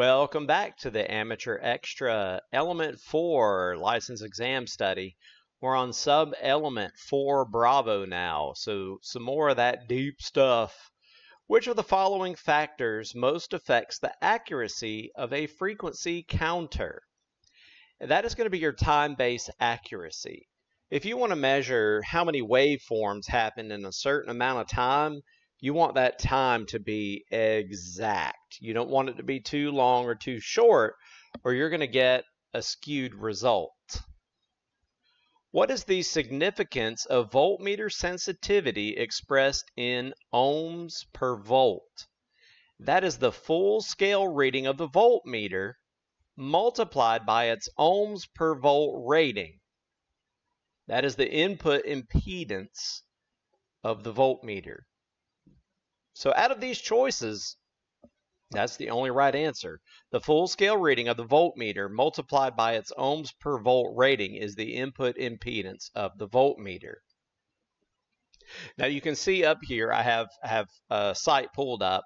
Welcome back to the Amateur Extra Element 4 License Exam Study. We're on sub-element 4 Bravo now, so some more of that deep stuff. Which of the following factors most affects the accuracy of a frequency counter? That is going to be your time base accuracy. If you want to measure how many waveforms happen in a certain amount of time, you want that time to be exact. You don't want it to be too long or too short, or you're going to get a skewed result. What is the significance of voltmeter sensitivity expressed in ohms per volt? That is the full scale reading of the voltmeter multiplied by its ohms per volt rating. That is the input impedance of the voltmeter. So out of these choices, that's the only right answer. The full scale reading of the voltmeter multiplied by its ohms per volt rating is the input impedance of the voltmeter. Now you can see up here I have, have a site pulled up.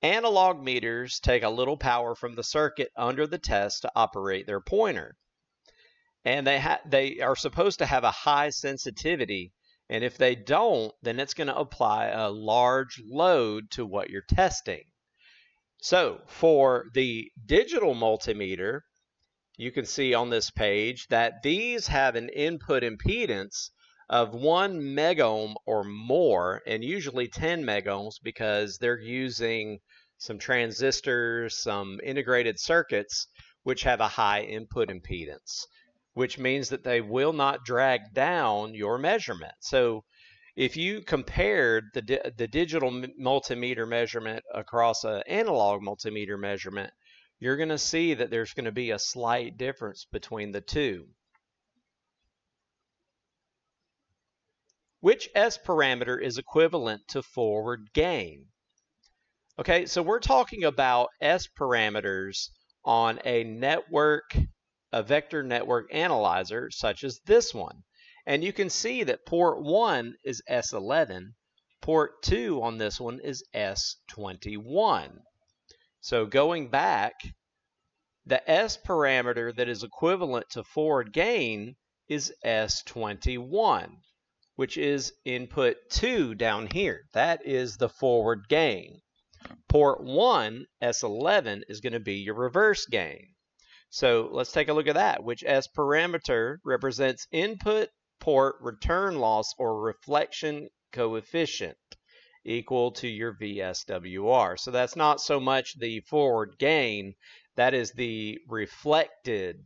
Analog meters take a little power from the circuit under the test to operate their pointer. And they, they are supposed to have a high sensitivity and if they don't, then it's going to apply a large load to what you're testing. So for the digital multimeter, you can see on this page that these have an input impedance of 1 megohm or more, and usually 10 megohms because they're using some transistors, some integrated circuits, which have a high input impedance which means that they will not drag down your measurement. So if you compared the, the digital multimeter measurement across an analog multimeter measurement, you're going to see that there's going to be a slight difference between the two. Which S parameter is equivalent to forward gain? Okay, so we're talking about S parameters on a network a vector network analyzer such as this one. And you can see that port 1 is S11, port 2 on this one is S21. So going back, the S parameter that is equivalent to forward gain is S21, which is input 2 down here. That is the forward gain. Port 1, S11, is going to be your reverse gain. So let's take a look at that, which S parameter represents input port return loss or reflection coefficient equal to your VSWR. So that's not so much the forward gain, that is the reflected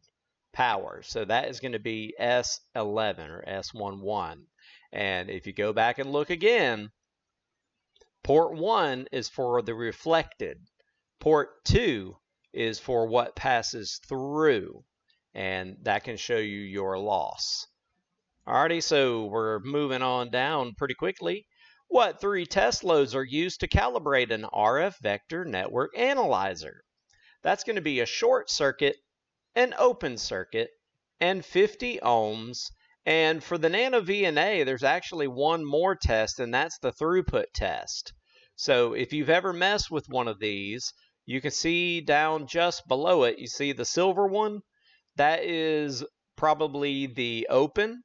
power. So that is going to be S11 or S11. And if you go back and look again, port 1 is for the reflected. Port 2 is for what passes through, and that can show you your loss. Alrighty, so we're moving on down pretty quickly. What three test loads are used to calibrate an RF vector network analyzer? That's going to be a short circuit, an open circuit, and 50 ohms. And for the Nano VNA, there's actually one more test, and that's the throughput test. So if you've ever messed with one of these, you can see down just below it, you see the silver one? That is probably the open.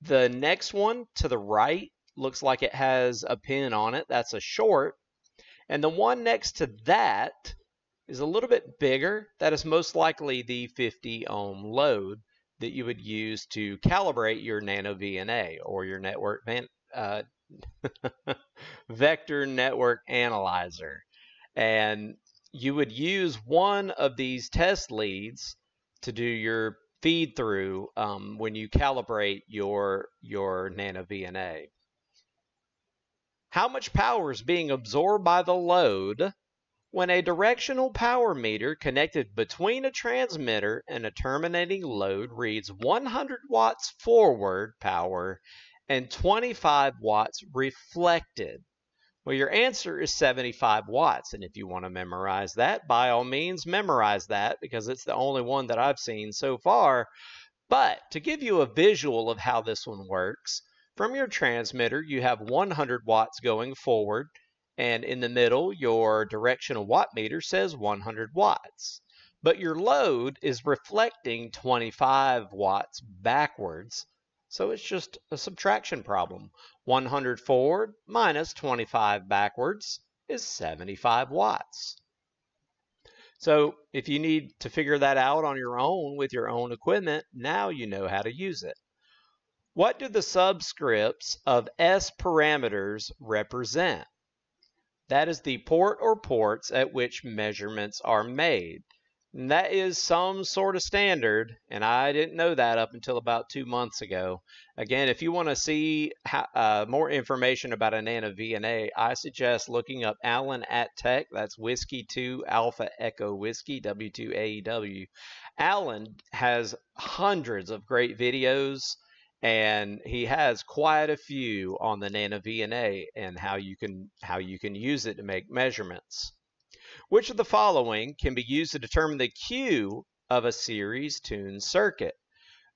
The next one to the right looks like it has a pin on it. That's a short. And the one next to that is a little bit bigger. That is most likely the 50 ohm load that you would use to calibrate your Nano VNA or your network uh, vector network analyzer. And you would use one of these test leads to do your feed through um, when you calibrate your, your Nano VNA. How much power is being absorbed by the load when a directional power meter connected between a transmitter and a terminating load reads 100 watts forward power and 25 watts reflected. Well, your answer is 75 watts. And if you want to memorize that, by all means, memorize that because it's the only one that I've seen so far. But to give you a visual of how this one works, from your transmitter, you have 100 watts going forward And in the middle, your directional watt meter says 100 watts. But your load is reflecting 25 watts backwards. So it's just a subtraction problem. 100 forward minus 25 backwards is 75 watts. So if you need to figure that out on your own with your own equipment, now you know how to use it. What do the subscripts of S parameters represent? That is the port or ports at which measurements are made. And that is some sort of standard, and I didn't know that up until about two months ago. Again, if you want to see how, uh, more information about a Nano VNA, I suggest looking up Alan at Tech. That's Whiskey 2 Alpha Echo Whiskey, W2AEW. Alan has hundreds of great videos and he has quite a few on the Nano VNA and how you can how you can use it to make measurements. Which of the following can be used to determine the Q of a series tuned circuit?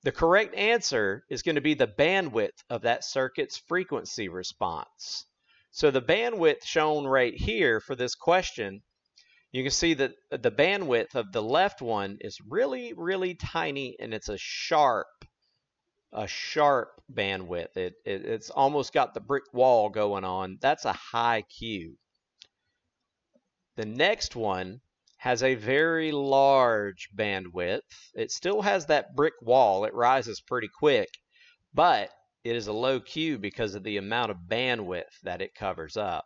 The correct answer is going to be the bandwidth of that circuit's frequency response. So the bandwidth shown right here for this question, you can see that the bandwidth of the left one is really, really tiny and it's a sharp, a sharp bandwidth. It, it, it's almost got the brick wall going on. That's a high Q. The next one has a very large bandwidth. It still has that brick wall. It rises pretty quick, but it is a low Q because of the amount of bandwidth that it covers up.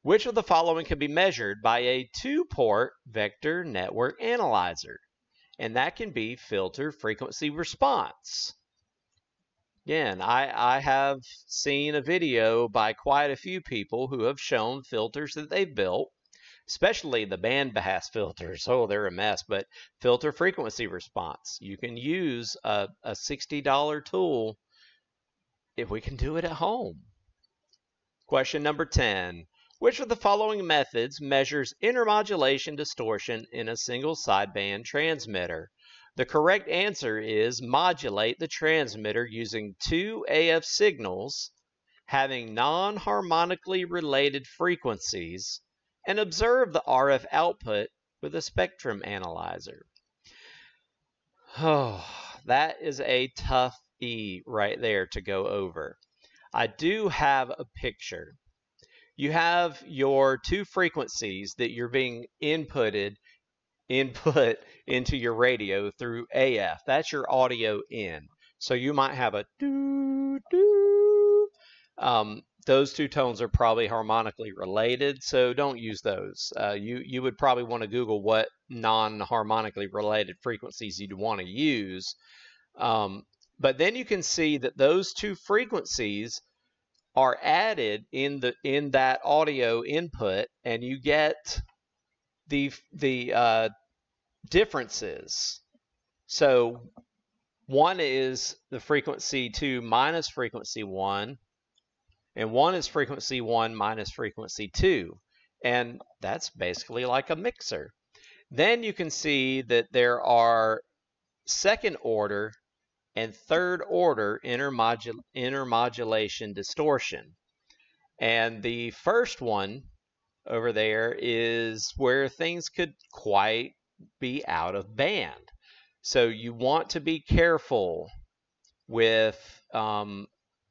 Which of the following can be measured by a two-port vector network analyzer? And that can be filter frequency response. Again, I, I have seen a video by quite a few people who have shown filters that they've built, especially the bandpass filters. Oh, they're a mess, but filter frequency response. You can use a, a $60 tool if we can do it at home. Question number 10. Which of the following methods measures intermodulation distortion in a single sideband transmitter? The correct answer is modulate the transmitter using two AF signals having non-harmonically related frequencies and observe the RF output with a spectrum analyzer. Oh, that is a tough E right there to go over. I do have a picture. You have your two frequencies that you're being inputted input into your radio through AF. That's your audio in. So you might have a doo doo. Um, those two tones are probably harmonically related, so don't use those. Uh, you you would probably want to Google what non-harmonically related frequencies you'd want to use. Um, but then you can see that those two frequencies are added in the in that audio input, and you get the the uh, differences. So one is the frequency 2 minus frequency 1, and one is frequency 1 minus frequency 2. And that's basically like a mixer. Then you can see that there are second order and third order intermodul intermodulation distortion. And the first one over there is where things could quite be out of band. So you want to be careful with um,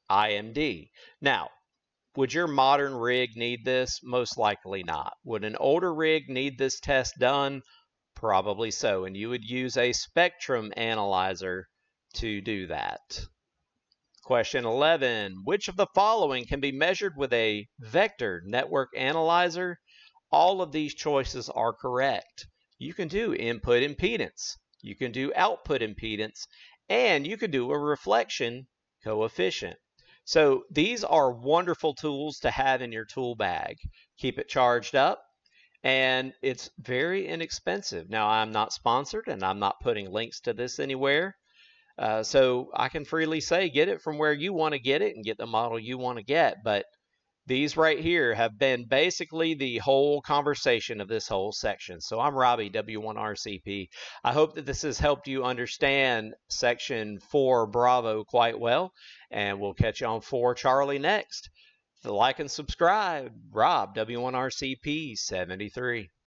IMD. Now, would your modern rig need this? Most likely not. Would an older rig need this test done? Probably so. And you would use a spectrum analyzer to do that. Question 11. Which of the following can be measured with a vector network analyzer? All of these choices are correct you can do input impedance, you can do output impedance, and you can do a reflection coefficient. So these are wonderful tools to have in your tool bag. Keep it charged up, and it's very inexpensive. Now, I'm not sponsored, and I'm not putting links to this anywhere. Uh, so I can freely say get it from where you want to get it and get the model you want to get. But These right here have been basically the whole conversation of this whole section. So I'm Robbie, W1RCP. I hope that this has helped you understand section 4 Bravo quite well, and we'll catch you on 4 Charlie next. Like and subscribe. Rob, W1RCP 73.